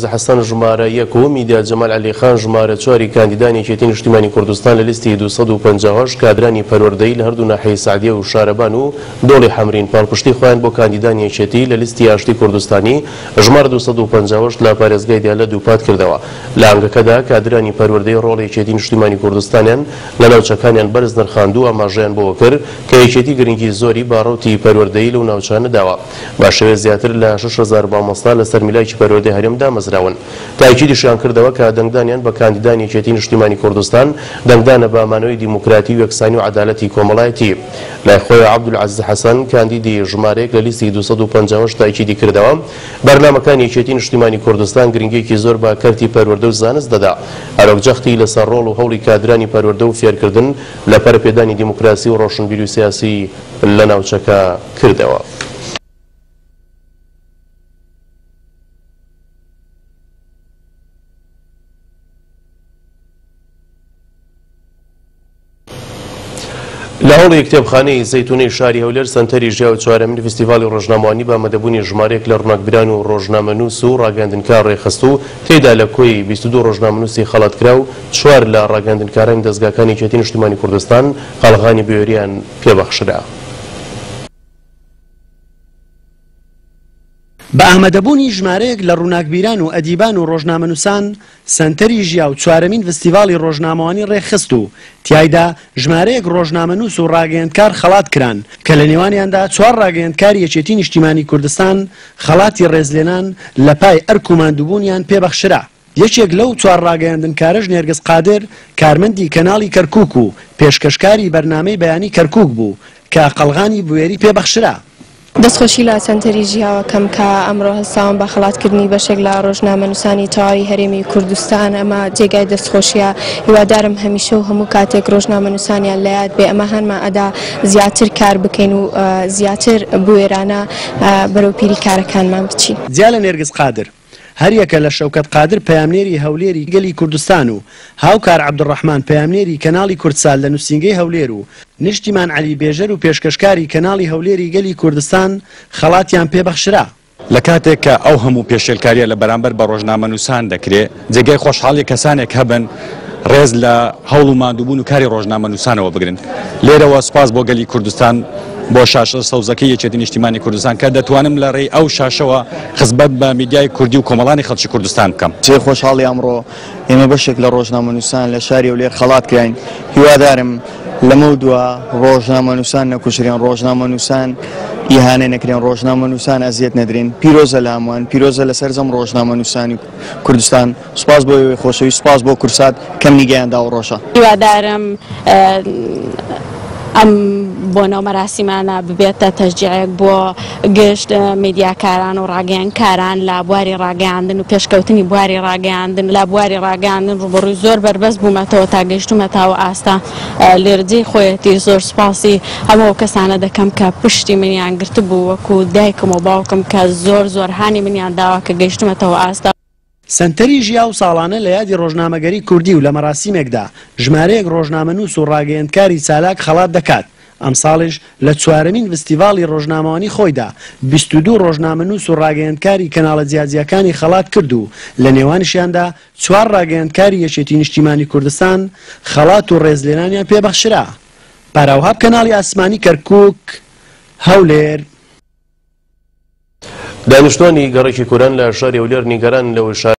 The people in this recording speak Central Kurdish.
عەزیز حەسەن ژمارە یەک و میدیا جەمال عەلیخان ژمارە چواری کاندیدان یەکێتی نیشتیمانی کوردستان لە لیستی دوو سەد و پەنجا و هەشت کادرانی پەروەردەیی لە هەردوو ناحیەی سەعدیە و شارەبان و دۆڵی حەمرین پاڵپشتی خۆیان بۆ کاندیدانی یەکێتی لە لیستی ئاشتی کوردستانی ژمارە دوو سەد و پەنجا و هەشت لە پارێزگای دیالە دووپات کردەوە لە ئەنگەکەدا کادرانی پەروەردەی ڕۆڵی یەکێتی نیشتیمانی کوردستانیان لە ناوچەکانیان بەرز نرخاندو ئاماژەیان بەوە کرد کە یەکێتی گرنگی زۆری بە ڕەوتی پەروەردەیی لەو ناوچانە داوە. باشەوێ زیاتر لە شەش هەزار مامۆستا لەسەر میلاکی پەروەردەی هەرێم دامەزراون. تاکیدیشیان کردەوە کە دەنگدانیان بە کاندیدانی یەکێتی نیشتیمانی کوردستان دەنگدانە بە مانەوەی دیموکراتی و یەکسانی و عەدالەتی کۆمەڵایەتی. لای خۆیەوە عەبدولعەزیز حەسەن کاندیدی ژمارەیەک لە لیستی دوو سەد و پەنجا و هەشت تاکیدی کردەوە بەرنامەکانی یەکێتی نیشتیمانی کوردستان گرنگیەکی زۆر بە کەرتی پەروەردە و زانست دەدا هەروەک جەختی لەسەر ڕۆڵ و هەوڵی کادرانی پەروەردە و فێرکردن لە پەرەپێدانی دیموکراسی و ڕۆشنبیری و سیاسی لە ناوچەکە کردەوە. لە هۆڵی کتێبخانەی زەیتونەی شاری هەولێر سەنتەری ژیا و چوارەمین فستیڤاڵی ڕۆژنامەوانی بە ئامادەبوونی ژمارەیەک لە ڕووناکبیران و ڕۆژنامەنووس و ڕاگەیاندنکار ڕێکخست و تێیدا لە کۆی بیست و دوو ڕۆژنامەنووسی خەڵاتکراو چوار لە ڕاگەیاندنکارانی دەزگاکانی یەکێتی نیشتمانی کوردستان قەڵغانی بوێرییان پێ بەخشرا. بە ئامادەبوونی ژمارەیەک لە ڕووناکبیران و ئەدیبان و ڕۆژنامەنووسان سەنتەری ژیاو چوارەمین ڤستیڤاڵی ڕۆژنامەوانی ڕێکخست و تیایدا ژمارەیەک ڕۆژنامەنووس و ڕاگەیەندکار خەڵات کران کە لە نێوانیاندا چوار ڕاگەیەندکاری یەکێتی نیشتیمانی کوردستان خەڵاتی ڕێزلێنان لە پای ئەرک و ماندووبوونیان پێ بەخشرا. یەکێک لەو چوار راگەیاندنکارەش نێرگز قادر، کارمەندی کەناڵی کەرکووک و پێشکەشکاری بەرنامەی بەیانی کەرکووک بوو، کە قەڵغانی بوێری پێ بەخشرا. دەستخۆشی لە سەنتەری ژیهاو ئەکەم کە ئەمڕۆ هەستاون بە خەڵاتکردنی بەشێک لە ڕۆژنامەنووسانی تەواوی هەرێمی کوردستان، ئەمە جێگای دەستخۆشیە، هیوادارم هەمیشە و هەموو کاتێک ڕۆژنامەنووسانیان لە یاد بێ، ئەمە هانمان ئەدا زیاتر کار بکەین و زیاتر بوێرانە بەرەو پیری کارەکانمان بچین. جیا لە نێرگز قادر، هەریەکە لە شەوکەت قادر پەیامنێری هەولێری گەلی کوردستان و هاوکار عەبدولڕەحمان پەیامنێری کەناڵی کوردسات لە نوسینگەی هەولێر و نیشتیمان عەلی بێژەر و پێشکەشکاری کەناڵی هەولێری گەلی کوردستان خەڵاتیان پێ بەخشرا. لە کاتێک کە ئەو هەموو پێشێلکاریە لە بەرامبەر بە ڕۆژنامەنوسان دەکرێ جێگای خۆشحاڵیە کەسانێک هەبن ڕێز لە هەوڵ و ماندوبون و کاری ڕۆژنامەنوسانەوە بگرن لێرەوە سوپاس بۆ گەلی کوردستان بۆ شاشە سەوزەکەی یەکێتی نیشتیمانی کوردستان کە دەتوانم لە ڕێی ئەو شاشەوە خزمەت بە میدیای کوردی و کۆمەڵانی خەڵکی کوردستان بکەم. جێی خۆشحاڵی ئەمڕۆ ئێمە بەشێک لە ڕۆژنامەنووسان لە شاری هەولێر خەڵات کراین، هیوادارم لەمەو دوا ڕۆژنامەنووسان نەکوژرێن، ڕۆژنامەنووسان ئیهانە نەکرێن، ڕۆژنامەنووسان ئەزیەت نەدرێن، پیرۆزە لە هەمووان، پیرۆزە لە سەرجەم ڕۆژنامەنووسانی کوردستان. سپاس بۆ ئێوەی خۆشەویست سپاس بۆ کورسات کەم نیگەیان داو ڕۆژە. هیوادارم ئەم بۆنەو مەراسیمانە ببێتە تەشجیعێک بۆ گشت میدیاکاران و ڕاگەیەنکاران لە بواری ڕاگەیاندن و پێشکەوتنی بواری ڕاگەیاندن لە بواری ڕاگەیاندن ڕوبەڕوی زۆر بەربەست بومەتەوە تا گەیشتومەتە ئەو ئاستە لێرەجێی خۆیەتی زۆر سپاسی هەموو ئەو کەسانە دەکەم کە پشتی منیان گرتبوو وەکو دایکم و باوکم کە زۆر زۆر هانی منیان داوە کە گەیشتومەتەوە ئاستە سەنتەری ژیا و ساڵانە لە یادی ڕۆژنامەگەری کوردی و لە مەراسیمێکدا ژمارەیەک ڕۆژنامەنووس و ڕاگەیەندکاری چالاک خەڵات دەکات، ئەمساڵیش لە چوارەمین ڤستیڤاڵی ڕۆژنامەوانی خۆیدا بیست و دوو ڕۆژنامەنووس و ڕاگەیەندکاری کەناڵە جیاجیاکانی خەڵات کرد و لە نێوانشیاندا چوار ڕاگەیەندکاری یەکێتی نیشتیمانی کوردستان خەڵات و ڕێزلێنانیان پێ بەخشرا. پاراوهاب کەناڵی ئاسمانی کەرکوک، هەولێر. دانیشتوانی گەڕەکی کوران لە شاری هەولێر نیگەرانن لەوەی شارەکە